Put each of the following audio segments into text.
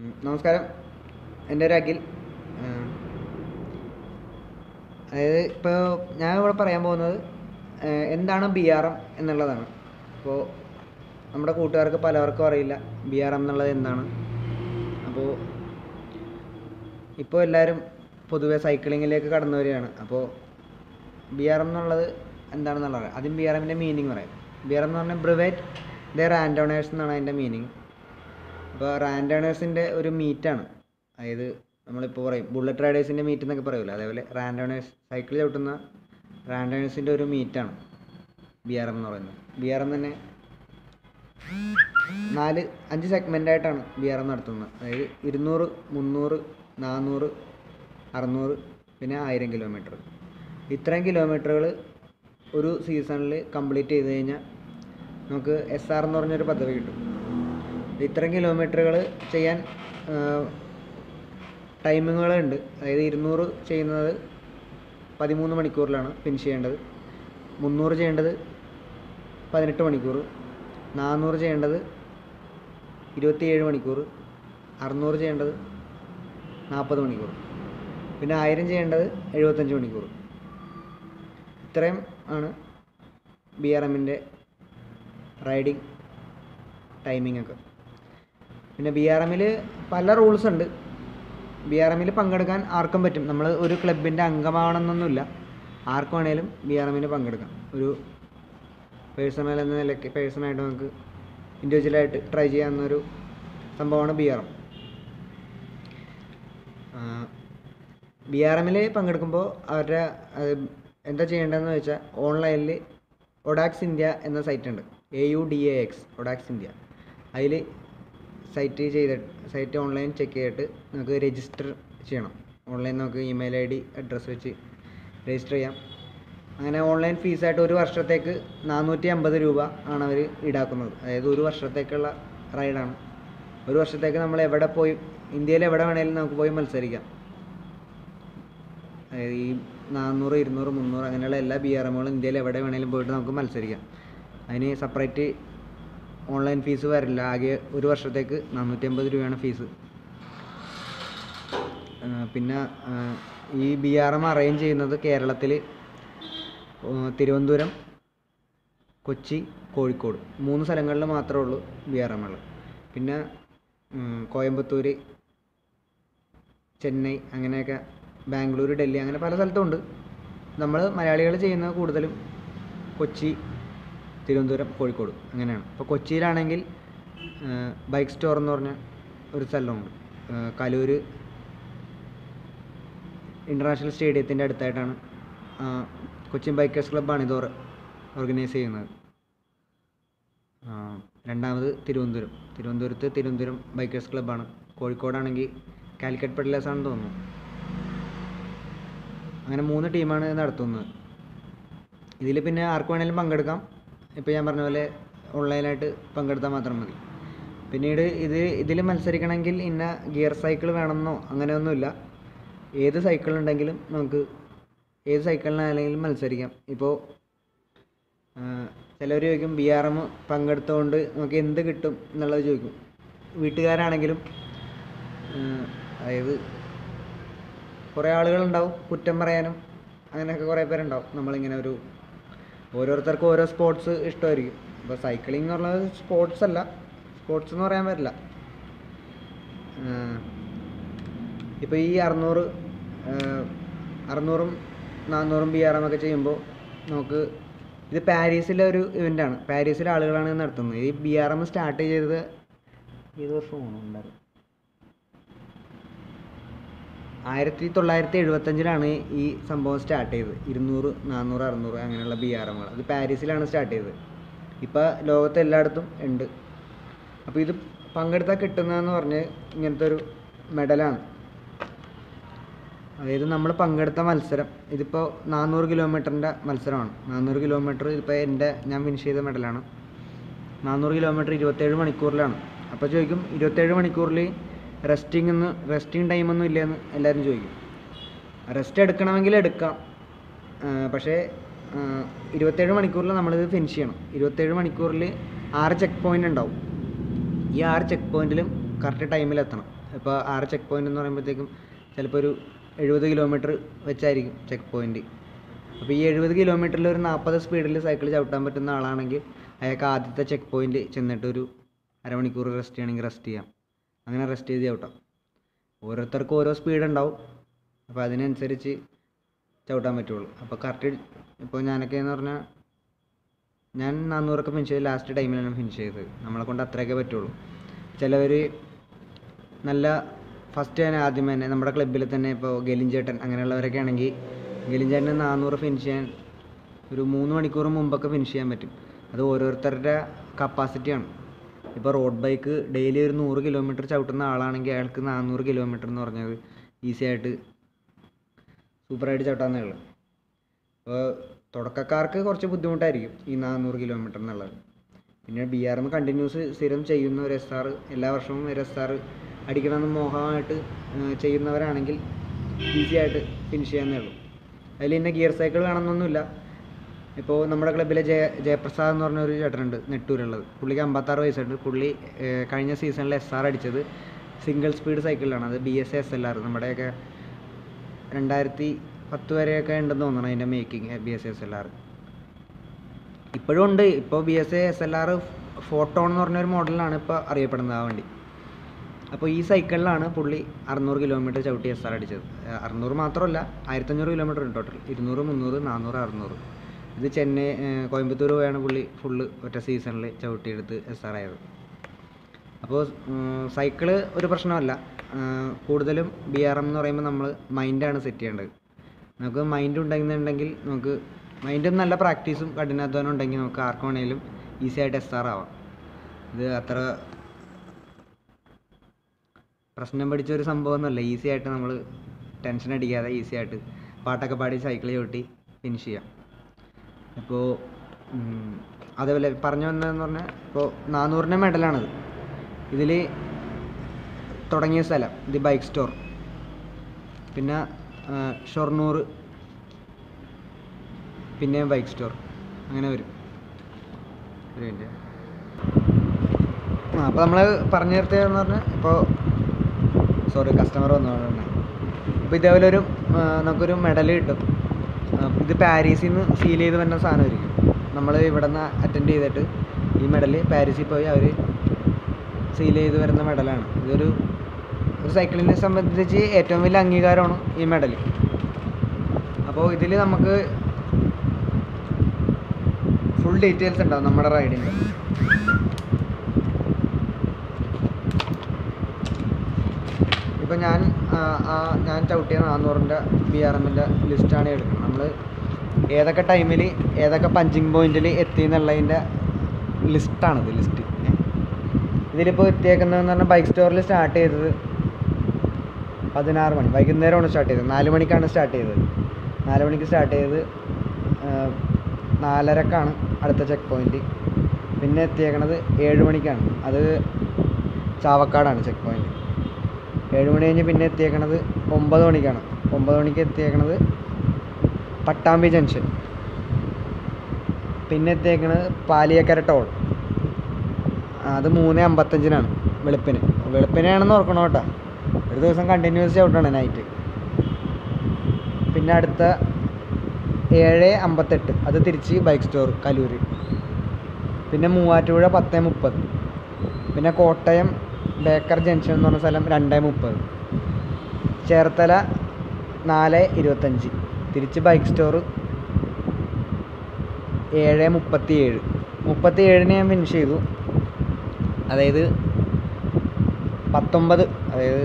നമസ്കാരം. എന്റെ ഒരു അഖിൽ. അതായത് ഇപ്പോൾ ഞാൻ ഇവിടെ പറയാൻ പോകുന്നത് എന്താണ് ബി ആർ എം എന്നുള്ളതാണ്. അപ്പോൾ നമ്മുടെ കൂട്ടുകാർക്ക് പലവർക്കും അറിയില്ല ബി ആർ എം എന്നുള്ളത് എന്താണ്. അപ്പോൾ ഇപ്പോൾ എല്ലാവരും പൊതുവെ സൈക്ലിങ്ങിലേക്ക് കടന്നു വരികയാണ്. അപ്പോൾ ബി ആർ എം എന്നുള്ളത് എന്താണെന്നുള്ളത് അതും ബി ആർ എമ്മിന്റെ മീനിങ് പറയാം. ബി ആർ എം എന്ന് പറഞ്ഞാൽ ബ്രിവേറ്റ് ദർ ആന്റോണേഴ്സ് എന്നാണ് അതിന്റെ മീനിങ് അപ്പോൾ റാൻഡേണേഴ്സിന്റെ ഒരു മീറ്റാണ്. അതായത് നമ്മളിപ്പോൾ പറയും ബുള്ളറ്റ് റൈഡേഴ്സിന്റെ മീറ്റ് എന്നൊക്കെ പറയുമല്ലോ അതേപോലെ റാൻഡേണേഴ്സ് സൈക്കിൾ ചവിട്ടുന്ന റാൻഡേണേഴ്സിന്റെ ഒരു മീറ്റാണ് ബി ആർ എം എന്ന് പറയുന്നത്. ബി ആർ എം തന്നെ നാല് അഞ്ച് സെഗ്മെന്റ് ആയിട്ടാണ് ബി ആർ എം നടത്തുന്നത്. അതായത് ഇരുന്നൂറ് മുന്നൂറ് നാനൂറ് അറുന്നൂറ് പിന്നെ ആയിരം കിലോമീറ്റർ ഇത്രയും കിലോമീറ്ററുകൾ ഒരു സീസണിൽ കംപ്ലീറ്റ് ചെയ്ത് കഴിഞ്ഞാൽ നമുക്ക് എസ് ആർ എന്ന് പറഞ്ഞൊരു പദവി കിട്ടും. ഇത്രയും കിലോമീറ്ററുകൾ ചെയ്യാൻ ടൈമിങ്ങുകളുണ്ട് അതായത് ഇരുന്നൂറ് ചെയ്യുന്നത് പതിമൂന്ന് മണിക്കൂറിലാണ് ഫിനിഷ് ചെയ്യേണ്ടത്. മുന്നൂറ് ചെയ്യേണ്ടത് പതിനെട്ട് മണിക്കൂർ. നാനൂറ് ചെയ്യേണ്ടത് ഇരുപത്തിയേഴ് മണിക്കൂർ. അറുന്നൂറ് ചെയ്യേണ്ടത് നാൽപ്പത് മണിക്കൂർ. പിന്നെ ആയിരം ചെയ്യേണ്ടത് എഴുപത്തഞ്ച് മണിക്കൂർ. ഇത്രയും ആണ് ബി ആർ എമ്മിന്റെ റൈഡിങ് ടൈമിങ്ങൊക്കെ പിന്നെ ബി ആർ എമ്മിൽ പല റൂൾസ് ഉണ്ട്. ബി ആർ എമ്മിൽ പങ്കെടുക്കാൻ ആർക്കും പറ്റും. നമ്മൾ ഒരു ക്ലബിന്റെ അംഗമാണെന്നൊന്നുമില്ല. ആർക്ക് വേണേലും ബി ആർ എമ്മിൽ പങ്കെടുക്കാം. ഒരു പേഴ്സണൽ എന്ന നിലയ്ക്ക് പേഴ്സണായിട്ട് നമുക്ക് ഇൻഡിവിജ്വലായിട്ട് ട്രൈ ചെയ്യാവുന്നൊരു സംഭവമാണ് B R M B R എമ്മിൽ പങ്കെടുക്കുമ്പോൾ അവരുടെ എന്താ ചെയ്യേണ്ടതെന്ന് വെച്ചാൽ ഓൺലൈനിൽ ഒഡാക്സ് ഇന്ത്യ എന്ന സൈറ്റ് ഉണ്ട്. A U D A X Audax India. അതിൽ സൈറ്റ് ചെയ്ത് സൈറ്റ് ഓൺലൈൻ ചെക്ക് ചെയ്തിട്ട് നമുക്ക് രജിസ്റ്റർ ചെയ്യണം. ഓൺലൈൻ നമുക്ക് ഇമെയിൽ ഐ ഡി അഡ്രസ്സ് വെച്ച് രജിസ്റ്റർ ചെയ്യാം. അങ്ങനെ ഓൺലൈൻ ഫീസായിട്ട് ഒരു വർഷത്തേക്ക് നാനൂറ്റി അമ്പത് രൂപ ആണ് അവർ ഈടാക്കുന്നത്. അതായത് ഒരു വർഷത്തേക്കുള്ള റൈഡാണ് ഒരു വർഷത്തേക്ക് നമ്മൾ എവിടെ പോയി ഇന്ത്യയിൽ എവിടെ വേണേലും നമുക്ക് പോയി മത്സരിക്കാം. അതായത് ഈ നാനൂറ് ഇരുന്നൂറ് മുന്നൂറ് അങ്ങനെയുള്ള എല്ലാ ബി ആർ എമ്മുകളും ഇന്ത്യയിൽ എവിടെ വേണേലും പോയിട്ട് നമുക്ക് മത്സരിക്കാം. അതിന് സെപ്പറേറ്റ് ഓൺലൈൻ ഫീസ് വരില്ല. ആകെ ഒരു വർഷത്തേക്ക് നാനൂറ്റി അമ്പത് രൂപയാണ് ഫീസ്. പിന്നെ ഈ ബി ആർ എം അറേഞ്ച് ചെയ്യുന്നത് കേരളത്തിൽ തിരുവനന്തപുരം കൊച്ചി കോഴിക്കോട്. മൂന്ന് സ്ഥലങ്ങളിൽ മാത്രമേ ഉള്ളൂ ബി ആർ എമ്മുകൾ പിന്നെ കോയമ്പത്തൂർ ചെന്നൈ അങ്ങനെയൊക്കെ ബാംഗ്ലൂർ ഡൽഹി അങ്ങനെ പല സ്ഥലത്തും ഉണ്ട്. നമ്മൾ മലയാളികൾ ചെയ്യുന്നത് കൂടുതലും കൊച്ചി തിരുവനന്തപുരം കോഴിക്കോട് അങ്ങനെയാണ്. അപ്പോൾ കൊച്ചിയിലാണെങ്കിൽ ബൈക്ക് സ്റ്റോർ എന്ന് പറഞ്ഞ ഒരു സ്ഥലമുണ്ട്. കലൂർ ഇന്റർനാഷണൽ സ്റ്റേഡിയത്തിന്റെ അടുത്തായിട്ടാണ് കൊച്ചി കൊച്ചിൻ ബൈക്കേഴ്സ് ക്ലബ്ബാണ് ഇത് ഓർഗനൈസ് ചെയ്യുന്നത്. രണ്ടാമത് തിരുവനന്തപുരം. തിരുവനന്തപുരത്ത് തിരുവനന്തപുരം ബൈക്കേഴ്സ് ക്ലബ്ബാണ് കോഴിക്കോടാണെങ്കിൽ കാലിക്കറ്റ് പെഡലേഴ്സ് ആണെന്ന് തോന്നുന്നു. അങ്ങനെ മൂന്ന് ടീമാണ് നടത്തുന്നത്. ഇതിൽ പിന്നെ ആർക്ക് വേണേലും പങ്കെടുക്കാം. ഇപ്പോൾ ഞാൻ പറഞ്ഞ പോലെ ഓൺലൈനായിട്ട് പങ്കെടുത്താൽ മാത്രം മതി. പിന്നീട് ഇത് ഇതിൽ മത്സരിക്കണമെങ്കിൽ ഇന്ന ഗിയർ സൈക്കിൾ വേണമെന്നോ അങ്ങനെയൊന്നുമില്ല. ഏത് സൈക്കിൾ ഉണ്ടെങ്കിലും നമുക്ക് ഏത് സൈക്കിളിനാണെങ്കിലും മത്സരിക്കാം. ഇപ്പോൾ ചിലർ ചോദിക്കും ബി ആർ എം പങ്കെടുത്തുകൊണ്ട് നമുക്ക് എന്ത് കിട്ടും എന്നുള്ളത് ചോദിക്കും. വീട്ടുകാരാണെങ്കിലും അതായത് കുറേ ആളുകളുണ്ടാവും കുറ്റം പറയാനും അങ്ങനെയൊക്കെ കുറേ പേരുണ്ടാവും. നമ്മളിങ്ങനെ ഒരു ഓരോരുത്തർക്കും ഓരോ സ്പോർട്സ് ഇഷ്ടമായിരിക്കും. ഇപ്പോൾ സൈക്ലിംഗ് എന്നുള്ളത് സ്പോർട്സ് അല്ല. സ്പോർട്സ് എന്ന് പറയാൻ പറ്റില്ല. ഇപ്പോൾ ഈ അറുന്നൂറ് അറുന്നൂറും നാന്നൂറും ബി ആർ എം ഒക്കെ ചെയ്യുമ്പോൾ നമുക്ക് ഇത് പാരീസിലെ ഒരു ഇവന്റാണ് പാരീസിലെ ആളുകളാണ് നടത്തുന്നത്. ഈ ബി ആർ എം സ്റ്റാർട്ട് ചെയ്തത് ഈ വർഷമാണ് ഉണ്ടായിരുന്നത് ആയിരത്തി തൊള്ളായിരത്തി എഴുപത്തഞ്ചിലാണ് ഈ സംഭവം സ്റ്റാർട്ട് ചെയ്തത്. ഇരുന്നൂറ് നാനൂറ് അറുന്നൂറ് അങ്ങനെയുള്ള ബി ആർ എമ്മുകൾ അത് പാരീസിലാണ് സ്റ്റാർട്ട് ചെയ്തത്. ഇപ്പോൾ ലോകത്ത് എല്ലായിടത്തും ഉണ്ട്. അപ്പോൾ ഇത് പങ്കെടുത്താൽ കിട്ടുന്നതെന്ന് പറഞ്ഞ് ഇങ്ങനത്തെ ഒരു മെഡലാണ്. അതായത് നമ്മൾ പങ്കെടുത്ത മത്സരം ഇതിപ്പോൾ നാനൂറ് കിലോമീറ്ററിന്റെ മത്സരമാണ്. നാനൂറ് കിലോമീറ്റർ ഇതിപ്പോൾ എന്റെ ഞാൻ ഫിനിഷ് ചെയ്ത മെഡലാണ്. നാനൂറ് കിലോമീറ്റർ ഇരുപത്തേഴ് മണിക്കൂറിലാണ്. അപ്പോൾ ചോദിക്കും ഇരുപത്തേഴ് മണിക്കൂറിൽ റെസ്റ്റിംഗ് എന്ന് റെസ്റ്റിംഗ് ടൈമൊന്നും ഇല്ലയെന്ന് എല്ലാവരും ചോദിക്കും. റെസ്റ്റ് എടുക്കണമെങ്കിൽ എടുക്കാം. പക്ഷേ ഇരുപത്തേഴ് മണിക്കൂറിൽ നമ്മളിത് ഫിനിഷ് ചെയ്യണം. ഇരുപത്തേഴ് മണിക്കൂറിൽ ആറ് ചെക്ക് പോയിന്റ് ഉണ്ടാവും. ഈ ആറ് ചെക്ക് പോയിന്റിലും കറക്റ്റ് ടൈമിൽ എത്തണം. ഇപ്പോൾ ആറ് ചെക്ക് പോയിന്റ് എന്ന് പറയുമ്പോഴത്തേക്കും ചിലപ്പോൾ ഒരു എഴുപത് കിലോമീറ്റർ വെച്ചായിരിക്കും ചെക്ക് പോയിന്റ് അപ്പോൾ ഈ എഴുപത് കിലോമീറ്ററിൽ ഒരു നാൽപ്പത് സ്പീഡിൽ സൈക്കിൾ ചവിട്ടാൻ പറ്റുന്ന ആളാണെങ്കിൽ അയാൾക്ക് ആദ്യത്തെ ചെക്ക് പോയിന്റ് ചെന്നിട്ട് ഒരു അരമണിക്കൂർ റെസ്റ്റ് ചെയ്യണമെങ്കിൽ റെസ്റ്റ് ചെയ്യാം. അങ്ങനെ റെസ്റ്റ് ചെയ്ത് ചവിട്ടാം. ഓരോരുത്തർക്കും ഓരോ സ്പീഡ് ഉണ്ടാവും. അപ്പോൾ അതിനനുസരിച്ച് ചവിട്ടാൻ പറ്റുള്ളൂ. അപ്പോൾ കറക്റ്റ് ഇപ്പോൾ ഞാനൊക്കെ എന്ന് പറഞ്ഞാൽ ഞാൻ നാനൂറൊക്കെ ഫിനിഷ് ചെയ്ത് ലാസ്റ്റ് ടൈമിലാണ് ഫിനിഷ് ചെയ്തത്. നമ്മളെ കൊണ്ട് അത്രയൊക്കെ പറ്റുള്ളൂ. ചിലവർ നല്ല ഫസ്റ്റ് തന്നെ ആദ്യം തന്നെ നമ്മുടെ ക്ലബ്ബിൽ തന്നെ ഇപ്പോൾ ഗലിഞ്ചേട്ടൻ അങ്ങനെയുള്ളവരൊക്കെ ആണെങ്കിൽ ഗലിഞ്ചേട്ടൻ നാനൂറ് ഫിനിഷ് ചെയ്യാൻ ഒരു മൂന്ന് മണിക്കൂർ മുമ്പൊക്കെ ഫിനിഷ് ചെയ്യാൻ പറ്റും. അത് ഓരോരുത്തരുടെ കപ്പാസിറ്റിയാണ് ഇപ്പോൾ റോഡ് ബൈക്ക് ഡെയിലി ഒരു നൂറ് കിലോമീറ്റർ ചവിട്ടുന്ന ആളാണെങ്കിൽ അയാൾക്ക് നാനൂറ് കിലോമീറ്റർ എന്ന് പറഞ്ഞത് ഈസി ആയിട്ട് സൂപ്പറായിട്ട് ചവിട്ടാവുന്നേ ഉള്ളൂ. അപ്പോൾ തുടക്കക്കാർക്ക് കുറച്ച് ബുദ്ധിമുട്ടായിരിക്കും ഈ നാനൂറ് കിലോമീറ്റർ എന്നുള്ളത്. പിന്നെ ബി ആർ എം കണ്ടിന്യൂസ് സ്ഥിരം ചെയ്യുന്ന ഒരു എസ് ആർ എല്ലാ വർഷവും ഒരു എസ് ആർ അടിക്കണമെന്ന് മോഹമായിട്ട് ചെയ്യുന്നവരാണെങ്കിൽ ഈസി ആയിട്ട് ഫിനിഷ് ചെയ്യാവുന്നേ ഉള്ളൂ. അതിൽ ഇന്ന ഗിയർ സൈക്കിൾ വേണമെന്നൊന്നുമില്ല. ഇപ്പോൾ നമ്മുടെ ക്ലബ്ബിലെ ജയ ജയപ്രസാദ് എന്ന് പറഞ്ഞ ഒരു ചേട്ടനുണ്ട് നെട്ടൂരുള്ളത്. പുള്ളിക്ക് അമ്പത്താറ് വയസ്സുണ്ട്. പുള്ളി കഴിഞ്ഞ സീസണിൽ എസ് ആർ അടിച്ചത് സിംഗിൾ സ്പീഡ് സൈക്കിളിലാണ് അത് B S S L R നമ്മുടെയൊക്കെ രണ്ടായിരത്തി പത്ത് വരെയൊക്കെ ഉണ്ടെന്ന് തോന്നണം അതിന്റെ making B S S L R ഇപ്പോഴും ഉണ്ട്. ഇപ്പോൾ B S S L R Photon എന്ന് പറഞ്ഞൊരു മോഡലാണ് ഇപ്പോൾ അറിയപ്പെടുന്നത് ആ വണ്ടി. അപ്പോൾ ഈ സൈക്കിളിലാണ് പുള്ളി അറുന്നൂറ് കിലോമീറ്റർ ചവിട്ടി എസ് ആർ അടിച്ചത്. അറുന്നൂറ് മാത്രമല്ല ആയിരത്തഞ്ഞൂറ് കിലോമീറ്റർ ഉണ്ട് ടോട്ടൽ ഇരുന്നൂറ് മുന്നൂറ് നാന്നൂറ് അറുന്നൂറ്. ഇത് ചെന്നൈ കോയമ്പത്തൂർ പോയാണ് പുള്ളി ഫുള്ള് ഒറ്റ സീസണിൽ ചവിട്ടിയെടുത്ത് എസ് ആർ ആയത് അപ്പോൾ സൈക്കിൾ ഒരു പ്രശ്നമല്ല. കൂടുതലും ബി ആർ എം എന്ന് പറയുമ്പോൾ നമ്മൾ മൈൻഡാണ് സെറ്റ് ചെയ്യേണ്ടത്. നമുക്ക് മൈൻഡ് ഉണ്ടെന്നുണ്ടെങ്കിൽ നമുക്ക് മൈൻഡും നല്ല പ്രാക്ടീസും കഠിനാധ്വാനം ഉണ്ടെങ്കിൽ നമുക്ക് ആർക്ക് വേണേലും ഈസി ആയിട്ട് എസ് ആർ ആവാം ഇത് അത്ര പ്രശ്നം പിടിച്ച ഒരു സംഭവമൊന്നുമല്ല. ഈസി ആയിട്ട് നമ്മൾ ടെൻഷൻ അടിക്കാതെ ഈസി ആയിട്ട് പാട്ടൊക്കെ പാടി സൈക്കിൾ ചവിട്ടി ഫിനിഷ് ചെയ്യാം. ഇപ്പോൾ അതേപോലെ പറഞ്ഞു വന്നതെന്ന് പറഞ്ഞാൽ ഇപ്പോൾ നാനൂറിന്റെ മെഡലാണിത്. ഇതിൽ തുടങ്ങിയ സ്ഥലം ദി ബൈക്ക് സ്റ്റോർ. പിന്നെ ഷൊർണൂർ പിന്നെ ബൈക്ക് സ്റ്റോർ. അങ്ങനെ വരും. ആ അപ്പോൾ നമ്മൾ പറഞ്ഞു നിർത്തിയതെന്ന് പറഞ്ഞാൽ ഇപ്പോൾ സോറി കസ്റ്റമർ വന്നതുകൊണ്ടാണ് അപ്പോൾ ഇതേപോലെ ഒരു നമുക്കൊരു മെഡൽ കിട്ടും. ഇത് പാരീസിൽ നിന്ന് സീൽ ചെയ്ത് വരുന്ന സാധനമായിരിക്കും. നമ്മൾ ഇവിടെ നിന്ന് അറ്റൻഡ് ചെയ്തിട്ട് ഈ മെഡൽ പാരീസിൽ പോയി അവർ സീൽ ചെയ്ത് വരുന്ന മെഡലാണ് ഇതൊരു ഒരു സൈക്കിളിനെ സംബന്ധിച്ച് ഏറ്റവും വലിയ അംഗീകാരമാണ് ഈ മെഡൽ അപ്പോൾ ഇതിൽ നമുക്ക് ഫുൾ ഡീറ്റെയിൽസ് ഉണ്ടാവും നമ്മുടെ റൈഡിന്റെ ഇപ്പം ഞാൻ ആ, ഞാൻ ചവിട്ടിയ നാന്നൂറിന്റെ ബി ആർ എമ്മിന്റെ ലിസ്റ്റാണ് എടുക്കുന്നത്. നമ്മൾ ഏതൊക്കെ ടൈമിൽ ഏതൊക്കെ പഞ്ചിങ് പോയിന്റിൽ എത്തി എന്നുള്ളതിന്റെ ലിസ്റ്റാണിത് ലിസ്റ്റ്. ഇതിലിപ്പോൾ എത്തിയേക്കുന്നതെന്ന് പറഞ്ഞാൽ ബൈക്ക് സ്റ്റോറിൽ സ്റ്റാർട്ട് ചെയ്തത് പതിനാറ് മണി. വൈകുന്നേരമാണ് സ്റ്റാർട്ട് ചെയ്തത്. നാല് മണിക്കാണ് സ്റ്റാർട്ട് ചെയ്തത്. നാല് മണിക്ക് സ്റ്റാർട്ട് ചെയ്ത് നാലരക്കാണ് അടുത്ത ചെക്ക് പോയിന്റ് പിന്നെ എത്തിയേക്കണത് ഏഴ് മണിക്കാണ്. അത് ചാവക്കാടാണ് ചെക്ക് പോയിന്റ് ഏഴ് മണി കഴിഞ്ഞ് പിന്നെ എത്തിയേക്കണത് ഒമ്പത് മണിക്കാണ്. ഒമ്പത് മണിക്ക് എത്തിയേക്കണത് പട്ടാമ്പി ജംഗ്ഷൻ. പിന്നെ എത്തിയേക്കണത് പാലിയക്കര ടോൾ അത് മൂന്ന് അമ്പത്തഞ്ചിനാണ് വെളുപ്പിന്. വെളുപ്പിനാണെന്ന് ഓർക്കണം കേട്ടോ. ഒരു ദിവസം കണ്ടിന്യൂസ് ചവിട്ടാണ് നൈറ്റ് പിന്നെ അടുത്ത ഏഴ് അമ്പത്തെട്ട്. അത് തിരിച്ച് ബൈക്ക് സ്റ്റോർ കലൂർ പിന്നെ മൂവാറ്റുപുഴ പത്ത് മുപ്പത്. പിന്നെ കോട്ടയം ബേക്കർ ജംഗ്ഷൻ എന്ന് പറഞ്ഞ സ്ഥലം രണ്ട് മുപ്പത്. ചേർത്തല നാല് ഇരുപത്തഞ്ച്. തിരിച്ച് ബൈക്ക് സ്റ്റോർ ഏഴ് മുപ്പത്തി ഏഴ് മുപ്പത്തി ഏഴിന് ഞാൻ ഫിനിഷ് ചെയ്തു. അതായത് പത്തൊമ്പത് അതായത്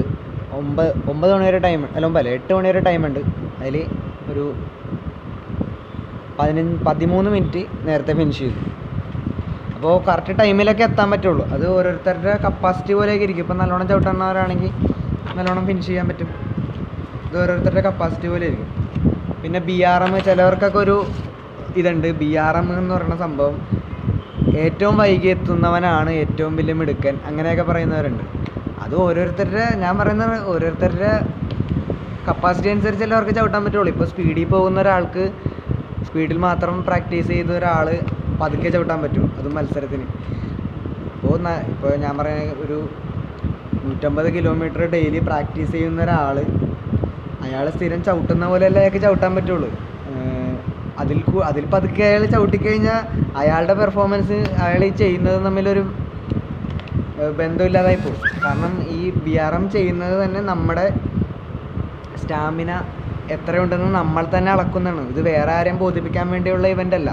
ഒമ്പത് ഒമ്പത് മണി വരെ ടൈം അല്ല ഒമ്പതല്ല? എട്ട് മണി വരെ ടൈം ഉണ്ട്. അതിൽ ഒരു പതിനഞ്ച് പതിമൂന്ന് മിനിറ്റ് നേരത്തെ ഫിനിഷ് ചെയ്തു. അപ്പോൾ കറക്റ്റ് ടൈമിലൊക്കെ എത്താൻ പറ്റുള്ളൂ. അത് ഓരോരുത്തരുടെ കപ്പാസിറ്റി പോലെയൊക്കെ ഇരിക്കും. ഇപ്പം നല്ലോണം ചവിട്ടുന്നവരാണെങ്കിൽ നല്ലോണം ഫിനിഷ് ചെയ്യാൻ പറ്റും. ഇത് ഓരോരുത്തരുടെ കപ്പാസിറ്റി പോലെ ഇരിക്കും. പിന്നെ ബി ആർ എം ചിലവർക്കൊക്കെ ഒരു ഇതുണ്ട്. ബി ആർ എം എന്ന് പറയുന്ന സംഭവം ഏറ്റവും വൈകി എത്തുന്നവനാണ് ഏറ്റവും വലിയ മിടുക്കൻ. അങ്ങനെയൊക്കെ പറയുന്നവരുണ്ട്. അത് ഓരോരുത്തരുടെ ഞാൻ പറയുന്ന ഓരോരുത്തരുടെ കപ്പാസിറ്റി അനുസരിച്ച് അവർക്ക് ചവിട്ടാൻ പറ്റുള്ളൂ. ഇപ്പോൾ സ്പീഡിൽ പോകുന്ന ഒരാൾക്ക് സ്പീഡിൽ മാത്രം പ്രാക്ടീസ് ചെയ്ത ഒരാൾ പതുക്കെ ചവിട്ടാൻ പറ്റും. അതും മത്സരത്തിന്. അപ്പോൾ ഇപ്പോൾ ഞാൻ പറയുന്ന ഒരു നൂറ്റമ്പത് കിലോമീറ്റർ ഡെയിലി പ്രാക്ടീസ് ചെയ്യുന്ന ഒരാൾ അയാൾ സ്ഥിരം ചവിട്ടുന്ന പോലെയല്ല അയാൾക്ക് ചവിട്ടാൻ പറ്റുള്ളൂ. അതിൽ അതിൽ പതുക്കെ അയാൾ ചവിട്ടിക്കഴിഞ്ഞാൽ അയാളുടെ പെർഫോമൻസ് അയാൾ ഈ ചെയ്യുന്നത് തമ്മിലൊരു ബന്ധമില്ലാതായി പോകും. കാരണം ഈ ബി ആർ എം ചെയ്യുന്നത് തന്നെ നമ്മുടെ സ്റ്റാമിന എത്രയുണ്ടെന്ന് നമ്മൾ തന്നെ അളക്കുന്നതാണ്. ഇത് വേറെ ആരെയും ബോധിപ്പിക്കാൻ വേണ്ടിയുള്ള ഇവന്റ് അല്ല.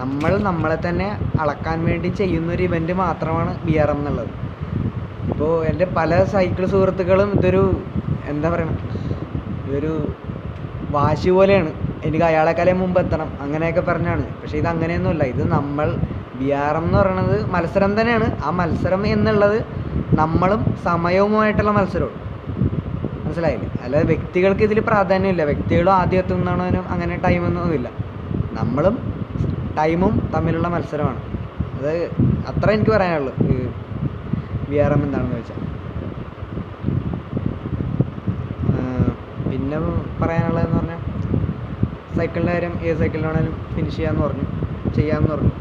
നമ്മൾ നമ്മളെ തന്നെ അളക്കാൻ വേണ്ടി ചെയ്യുന്ന ഒരു ഇവന്റ് മാത്രമാണ് ബി എന്നുള്ളത്. ഇപ്പോൾ എന്റെ പല സൈക്കിൾ സുഹൃത്തുക്കളും ഇതൊരു എന്താ പറയണം ഇതൊരു വാശി പോലെയാണ്. എനിക്ക് അയാളെക്കാളും മുമ്പ് എത്തണം അങ്ങനെയൊക്കെ പറഞ്ഞാണ്. പക്ഷേ ഇത് അങ്ങനെയൊന്നുമല്ല. ഇത് നമ്മൾ ബി എന്ന് പറയുന്നത് മത്സരം തന്നെയാണ്. ആ മത്സരം എന്നുള്ളത് നമ്മളും സമയവുമായിട്ടുള്ള മത്സരവും മനസ്സിലായില്ലേ? അല്ലാതെ വ്യക്തികൾക്ക് ഇതിൽ പ്രാധാന്യമില്ല. വ്യക്തികളും ആദ്യം എത്തുന്നതാണോ അങ്ങനെ ടൈമൊന്നുമില്ല നമ്മളും ടൈമും തമ്മിലുള്ള മത്സരമാണ്. അത് അത്ര എനിക്ക് പറയാനുള്ളൂ. ഈ വി ആർ എം എന്താണെന്ന് വെച്ചാൽ. പിന്നെ പറയാനുള്ളതെന്ന് പറഞ്ഞാൽ സൈക്കിളിന്റെ കാര്യം ഏത് സൈക്കിളിലാണേലും ഫിനിഷ് ചെയ്യാമെന്ന് പറഞ്ഞു. ചെയ്യാമെന്ന് പറഞ്ഞു.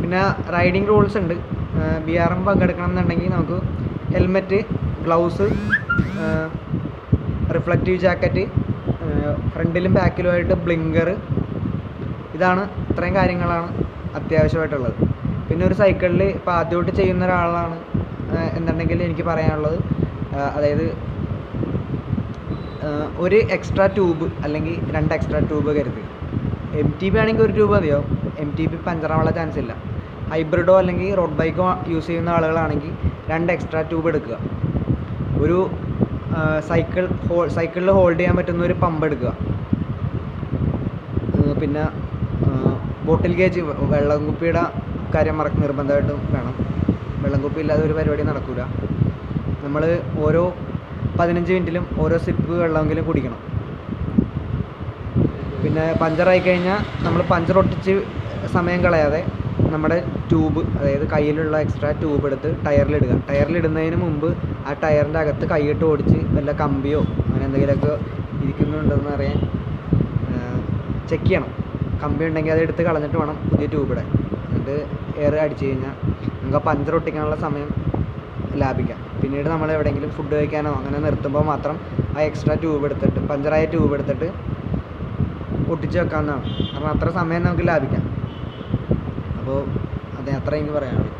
പിന്നെ റൈഡിങ് റൂൾസ് ഉണ്ട്. ബി ആർ എം പങ്കെടുക്കണം എന്നുണ്ടെങ്കിൽ നമുക്ക് ഹെൽമെറ്റ് ഗ്ലൗസ് റിഫ്ലക്റ്റീവ് ജാക്കറ്റ് ഫ്രണ്ടിലും ബാക്കിലുമായിട്ട് ബ്ലിങ്കർ ഇതാണ് ഇത്രയും കാര്യങ്ങളാണ് അത്യാവശ്യമായിട്ടുള്ളത്. പിന്നെ ഒരു സൈക്കിളിൽ ഇപ്പോൾ ആദ്യമായിട്ട് ചെയ്യുന്ന ഒരാളാണ് എന്നുണ്ടെങ്കിൽ എനിക്ക് പറയാനുള്ളത് അതായത് ഒരു എക്സ്ട്രാ ട്യൂബ് അല്ലെങ്കിൽ രണ്ട് എക്സ്ട്രാ ട്യൂബ് കരുതി. എം ടി ബി ആണെങ്കിൽ ഒരു ട്യൂബ് മതിയോ? എം ടി ബി പഞ്ചറാവാനുള്ള ചാൻസ് ഇല്ല. ഹൈബ്രിഡോ അല്ലെങ്കിൽ റോഡ് ബൈക്കോ യൂസ് ചെയ്യുന്ന ആളുകളാണെങ്കിൽ രണ്ട് എക്സ്ട്രാ ട്യൂബ് എടുക്കുക. ഒരു സൈക്കിൾ ഹോൾ സൈക്കിളിൽ ഹോൾഡ് ചെയ്യാൻ പറ്റുന്ന ഒരു പമ്പ് എടുക്കുക. പിന്നെ ബോട്ടിൽ ഗേജ് വെള്ളം കുപ്പിയുടെ കാര്യം മറ നിർബന്ധമായിട്ടും വേണം. വെള്ളം കുപ്പി ഇല്ലാതെ ഒരു പരിപാടി നടക്കില്ല നമ്മൾ ഓരോ പതിനഞ്ച് മിനിറ്റിലും ഓരോ സിപ്പ് വെള്ളമെങ്കിലും കുടിക്കണം. പിന്നെ പഞ്ചറായി കഴിഞ്ഞാൽ നമ്മൾ പഞ്ചർ ഒട്ടിച്ച് സമയം കളയാതെ നമ്മുടെ ട്യൂബ് അതായത് കയ്യിലുള്ള എക്സ്ട്രാ ട്യൂബ് എടുത്ത് ടയറിലിടുക ടയറിലിടുന്നതിന് മുമ്പ് ആ ടയറിന്റെ അകത്ത് കൈയിട്ട് ഓടിച്ച് വല്ല കമ്പിയോ അങ്ങനെ എന്തെങ്കിലുമൊക്കെ ഇരിക്കുന്നുണ്ടെന്ന് അറിയാൻ ചെക്ക് ചെയ്യണം. കമ്പി ഉണ്ടെങ്കിൽ അത് എടുത്ത് കളഞ്ഞിട്ട് വേണം പുതിയ ട്യൂബ് ഇടാൻ. എന്നിട്ട് എയർ അടിച്ചു കഴിഞ്ഞാൽ നമുക്ക് ആ പഞ്ചർ ഒട്ടിക്കാനുള്ള സമയം ലാഭിക്കാം. പിന്നീട് നമ്മൾ എവിടെയെങ്കിലും ഫുഡ് കഴിക്കാനോ അങ്ങനെ നിർത്തുമ്പോൾ മാത്രം ആ എക്സ്ട്രാ ട്യൂബ് എടുത്തിട്ട് പഞ്ചറായ ട്യൂബ് എടുത്തിട്ട് ഒട്ടിച്ച് വെക്കാവുന്നതാണ്. കാരണം അത്ര സമയം നമുക്ക് ലാഭിക്കാം. അപ്പോൾ അത് അത്ര എനിക്ക് പറയാനുള്ളൂ.